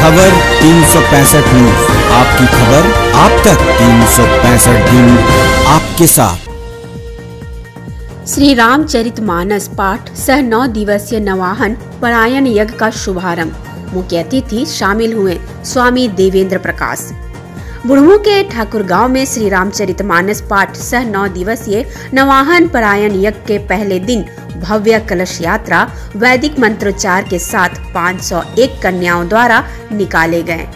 खबर तीन सौ न्यूज़ आपकी खबर आप तक तीन सौ पैंसठ दिन आपके साथ। श्री रामचरित मानस पाठ सह नौ दिवसीय नवाहन परायण यज्ञ का शुभारंभ। मुख्य अतिथि शामिल हुए स्वामी देवेंद्र प्रकाश। बुढ़मू के ठाकुर गाँव में श्री रामचरित मानस पाठ सह नौ दिवसीय नवाहन परायण यज्ञ के पहले दिन भव्य कलश यात्रा वैदिक मंत्रोच्चार के साथ 501 कन्याओं द्वारा निकाले गए।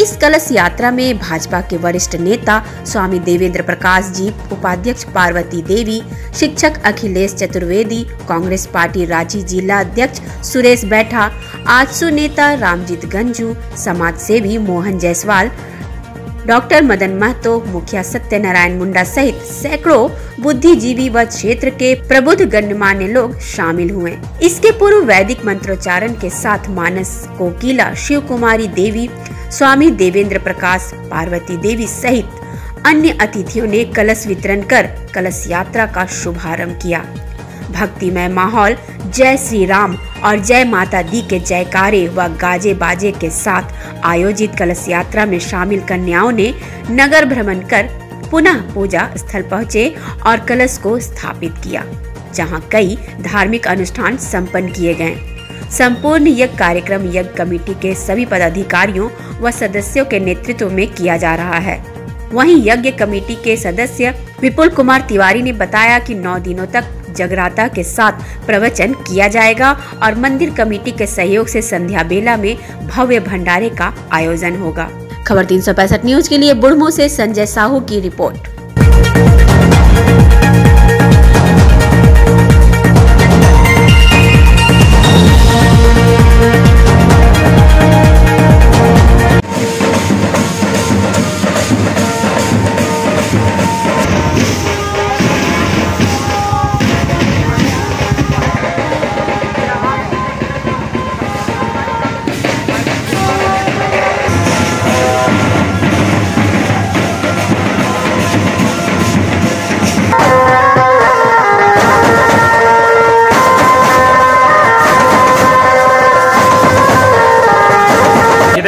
इस कलश यात्रा में भाजपा के वरिष्ठ नेता स्वामी देवेंद्र प्रकाश जी, उपाध्यक्ष पार्वती देवी, शिक्षक अखिलेश चतुर्वेदी, कांग्रेस पार्टी रांची जिला अध्यक्ष सुरेश बैठा, आजसू नेता रामजीत गंजू, समाज सेवी मोहन जायसवाल डॉक्टर मदन महतो, मुखिया सत्यनारायण मुंडा सहित सैकड़ों बुद्धिजीवी व क्षेत्र के प्रबुद्ध गणमान्य लोग शामिल हुए। इसके पूर्व वैदिक मंत्रोच्चारण के साथ मानस, कोकिला शिव कुमारी देवी, स्वामी देवेंद्र प्रकाश, पार्वती देवी सहित अन्य अतिथियों ने कलश वितरण कर कलश यात्रा का शुभारंभ किया। भक्तिमय माहौल। जय श्री राम और जय माता दी के जयकारे व गाजे बाजे के साथ आयोजित कलश यात्रा में शामिल कन्याओं ने नगर भ्रमण कर पुनः पूजा स्थल पहुँचे और कलश को स्थापित किया, जहाँ कई धार्मिक अनुष्ठान सम्पन्न किए गए। संपूर्ण यज्ञ कार्यक्रम यज्ञ कमेटी के सभी पदाधिकारियों व सदस्यों के नेतृत्व में किया जा रहा है। वहीं यज्ञ कमेटी के सदस्य विपुल कुमार तिवारी ने बताया कि नौ दिनों तक जगराता के साथ प्रवचन किया जाएगा और मंदिर कमेटी के सहयोग से संध्या बेला में भव्य भंडारे का आयोजन होगा। खबर तीन सौ पैंसठ न्यूज़ के लिए बुढ़मू ऐसी संजय साहू की रिपोर्ट।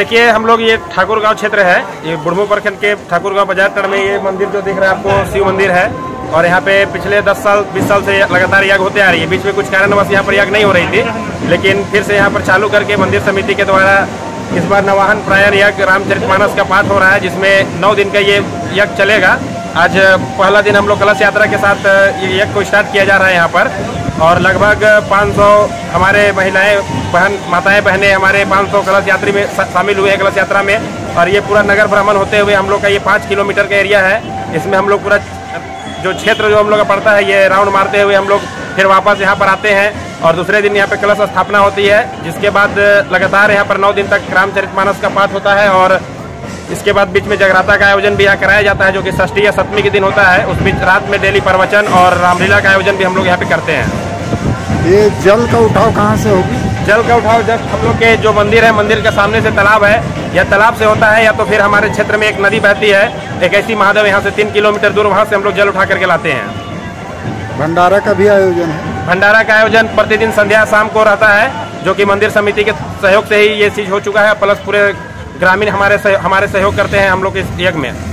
देखिए, हम लोग ये ठाकुर गाँव क्षेत्र है। ये बुढ़मू प्रखंड के ठाकुर गाँव बाज़ार तड़ में ये मंदिर जो दिख रहा है, आपको शिव मंदिर है। और यहाँ पे पिछले 10 साल 20 साल से लगातार यज्ञ होते आ रही है। बीच में कुछ कारणवश यहाँ पर यज्ञ नहीं हो रही थी, लेकिन फिर से यहाँ पर चालू करके मंदिर समिति के द्वारा इस बार नवाहन प्रायण यज्ञ रामचरित का पाठ हो रहा है, जिसमें नौ दिन का ये यज्ञ चलेगा। आज पहला दिन हम लोग कलश यात्रा के साथ ये यज्ञ को स्टार्ट किया जा रहा है यहाँ पर। और लगभग 500 हमारे महिलाएँ बहन, माताएँ बहनें हमारे 500 कलश यात्री में शामिल हुए हैं कलश यात्रा में। और ये पूरा नगर भ्रमण होते हुए हम लोग का ये पाँच किलोमीटर का एरिया है। इसमें हम लोग पूरा जो क्षेत्र जो हम लोग का पड़ता है, ये राउंड मारते हुए हम लोग फिर वापस यहाँ पर आते हैं। और दूसरे दिन यहाँ पे कलश स्थापना होती है, जिसके बाद लगातार यहाँ पर नौ दिन तक रामचरित मानस का पाठ होता है और इसके बाद बीच में जगराता का आयोजन भी यहाँ कराया जाता है, जो कि षष्ठी या सप्तमी के दिन होता है। उस बीच रात में डेली प्रवचन और रामलीला का आयोजन भी हम लोग यहाँ पे करते हैं। ये जल का उठाव कहाँ से होगी? जल का उठाव जस्ट हम लोग के जो मंदिर है मंदिर के सामने से तालाब है या तालाब से होता है या तो फिर हमारे क्षेत्र में एक नदी बहती है एक ऐसी महादेव यहाँ से तीन किलोमीटर दूर वहाँ से हम लोग जल उठा करके लाते हैं। भंडारा का भी आयोजन है। भंडारा का आयोजन प्रतिदिन संध्या शाम को रहता है जो कि मंदिर समिति के सहयोग से ही ये चीज़ हो चुका है प्लस पूरे ग्रामीण हमारे हमारे सहयोग करते हैं हम लोग इस यज्ञ में।